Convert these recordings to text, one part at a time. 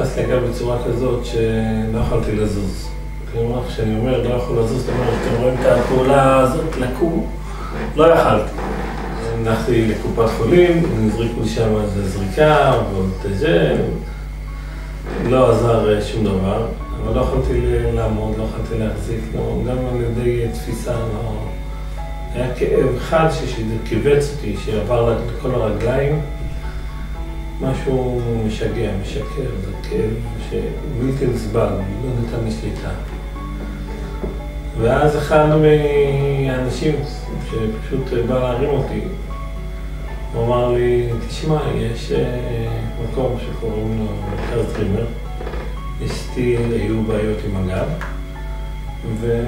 אגב בצורה כזאת שלא יכולתי לזוז. כלומר, כשאני אומר לא יכול לזוז, זאת אתם רואים את הפעולה הזאת, לקום, לא יכלתי. הלכתי לקופת חולים, הזריקו לי שם איזה זריקה, ועוד זה, לא עזר שום דבר, אבל לא יכולתי לעמוד, לא יכולתי להחזיק, לא, גם על ידי תפיסה, לא... היה כאב חד שכיווץ אותי, שעבר לכל הרגליים. משהו משגע, משקר, זה כאב שבלתי נסבל, לא ניתן לשליטה. ואז אחד מהאנשים שפשוט בא להרים אותי, הוא אמר לי, תשמע, יש מקום שקוראים לו מרכז טרימר, אשתי היו בעיות עם הגב, והיא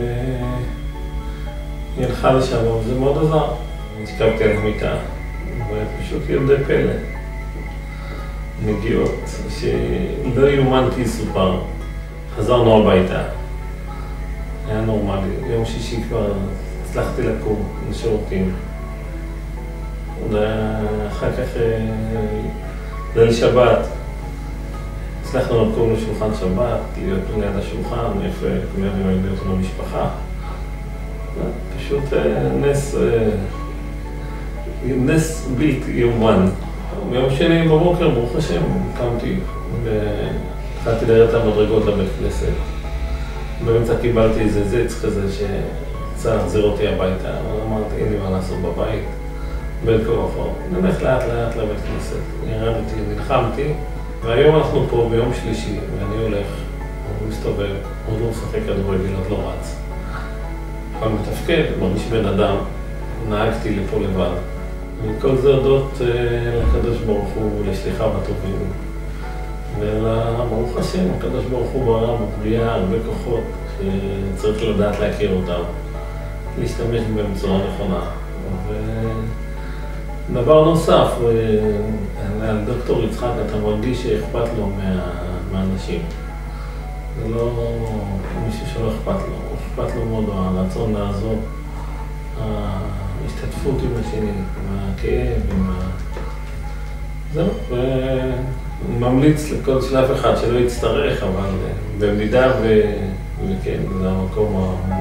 הלכה לשם, וזה מאוד עזר. נשכבתי על המיטה, ופשוט ילדי פלא. נגיעות שלא יאומן כי יסופר. חזרנו הביתה, היה נורמלי. יום שישי כבר הצלחתי לקום לשירותים. אחר כך ליל שבת, הצלחנו לקום לשולחן שבת, להיות ליד השולחן, איפה כולם להיות עם המשפחה. פשוט נס, נס בלתי יאומן. ביום שני בבוקר, ברוך השם, קמתי והתחלתי לרדת את המדרגות לבית כנסת. באמצע קיבלתי איזה זץ כזה שרצה להחזיר אותי הביתה, אמרתי, אין לי מה לעשות בבית, בין כה וכה. נלך לאט לאט לבית כנסת. ירדתי, נלחמתי, והיום אנחנו פה ביום שלישי, ואני הולך, הוא מסתובב, עוד לא משחק כדורגל, עוד לא רץ. אבל מתפקד, מרגיש בן אדם, נהגתי לפה לבד. וכל זה הודות לקדוש ברוך הוא, לשליחה בטובים. וברוך השם, הקדוש ברוך הוא בעולם, בבריאה, הרבה כוחות שצריך לדעת להכיר אותם, להשתמש בהם בצורה נכונה. ודבר נוסף, על דוקטור יצחק, אתה מרגיש שאכפת לו מהאנשים. זה לא מישהו שלא אכפת לו, אכפת לו מאוד הרצון לעזור. ההשתתפות עם השני, עם הכאב, עם ה... זהו, וממליץ לכל שלב אחד שלא יצטרך, אבל במידה וכן, זה המקום המומלץ.